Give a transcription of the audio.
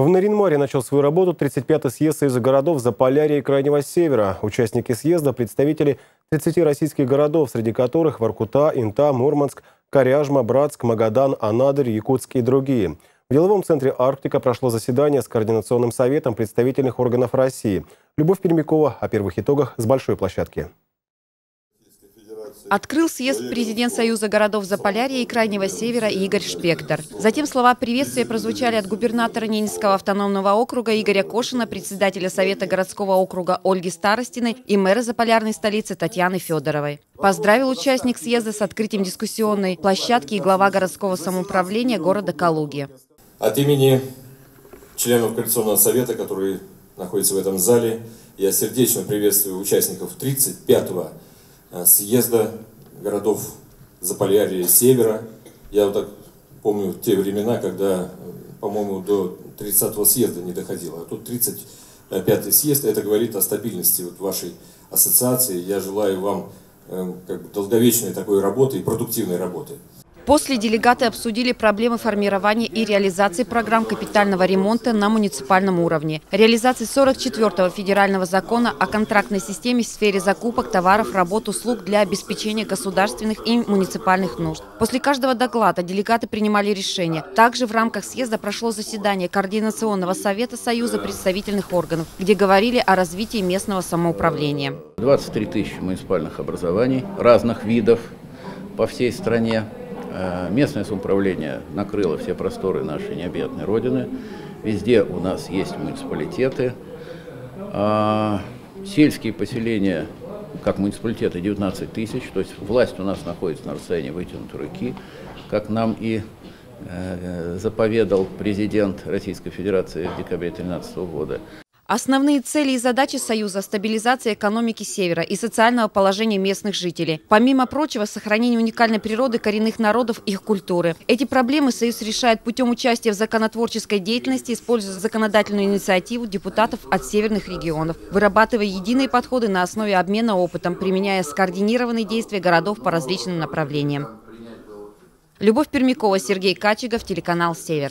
В Наринмаре начал свою работу 35-й съезд Союза городов Заполярья и Крайнего Севера. Участники съезда – представители 30 российских городов, среди которых Воркута, Инта, Мурманск, Коряжма, Братск, Магадан, Анадырь, Якутск и другие. В деловом центре «Арктика» прошло заседание с Координационным советом представительных органов России. Любовь Пермякова о первых итогах с большой площадки. Открыл съезд президент Союза городов Заполярья и Крайнего Севера Игорь Шпектор. Затем слова приветствия прозвучали от губернатора Ненецкого автономного округа Игоря Кошина, председателя Совета городского округа Ольги Старостиной и мэра заполярной столицы Татьяны Федоровой. Поздравил участник съезда с открытием дискуссионной площадки и глава городского самоуправления города Калуги. От имени членов Коалиционного совета, которые находятся в этом зале, я сердечно приветствую участников 35-го Э, съезда городов Заполярья Севера. Я вот так помню те времена, когда, э, по-моему, до 30-го съезда не доходило. А тут 35-й съезд, это говорит о стабильности вот вашей ассоциации. Я желаю вам э, как бы, долговечной такой работы и продуктивной работы. После делегаты обсудили проблемы формирования и реализации программ капитального ремонта на муниципальном уровне, реализации 44-го федерального закона о контрактной системе в сфере закупок товаров, работ, услуг для обеспечения государственных и муниципальных нужд. После каждого доклада делегаты принимали решения. Также в рамках съезда прошло заседание Координационного совета Союза представительных органов, где говорили о развитии местного самоуправления. 23 тысячи муниципальных образований разных видов по всей стране. Э, местное самоуправление накрыло все просторы нашей необъятной Родины. Везде у нас есть муниципалитеты. А, сельские поселения, как муниципалитеты, 19 тысяч. То есть власть у нас находится на расстоянии вытянутой руки, как нам и э, заповедал президент Российской Федерации в декабре 2013 года. Основные цели и задачи Союза – стабилизация экономики Севера и социального положения местных жителей. Помимо прочего, сохранение уникальной природы коренных народов и их культуры. Эти проблемы Союз решает путем участия в законотворческой деятельности, используя законодательную инициативу депутатов от северных регионов, вырабатывая единые подходы на основе обмена опытом, применяя скоординированные действия городов по различным направлениям. Любовь Пермякова, Сергей Качегов, телеканал «Север».